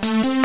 Thank you.